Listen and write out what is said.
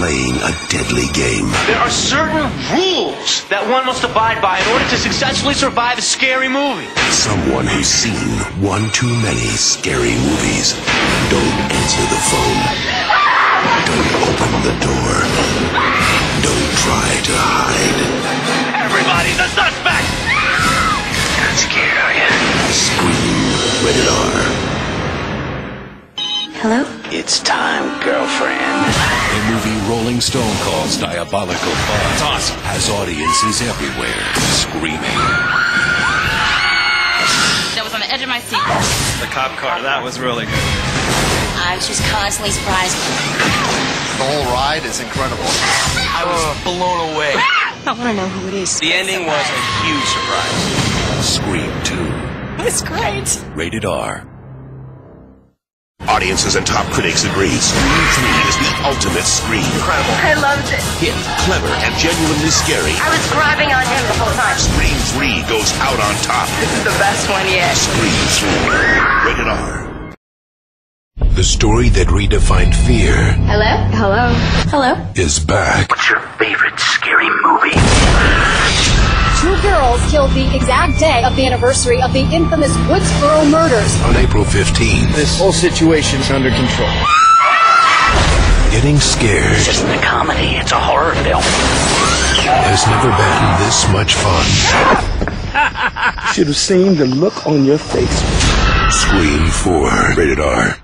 playing a deadly game. There are certain rules that one must abide by in order to successfully survive a scary movie. Someone who's seen one too many scary movies. Don't answer the phone. Don't open the door. Don't try to hide. Everybody's a suspect! Not scared, are you? Scream. Rated R. Hello? It's time, girlfriend. The movie Rolling Stone calls Diabolical Fun awesome. has audiences everywhere screaming. That was on the edge of my seat. The cop car, that was really good. I was just constantly surprised. The whole ride is incredible. I was blown away. I want to know who it is. The ending was a huge surprise. Scream 2. It's great. Rated R. Audiences and top critics agree Scream 3 is the ultimate scream. Incredible. I loved it. Hit, clever, and genuinely scary. I was grabbing on him the whole time. Scream 3 goes out on top. This is the best one yet. Scream 3. Rated R. The story that redefined fear Hello? Hello? Hello? is back. What's your favorite scary movie? Two girls killed the exact day of the anniversary of the infamous Woodsboro murders. On April 15th, This whole situation's under control. getting scared This isn't a comedy, it's a horror film. has never been this much fun. Should have seen the look on your face. Scream 4. Rated R.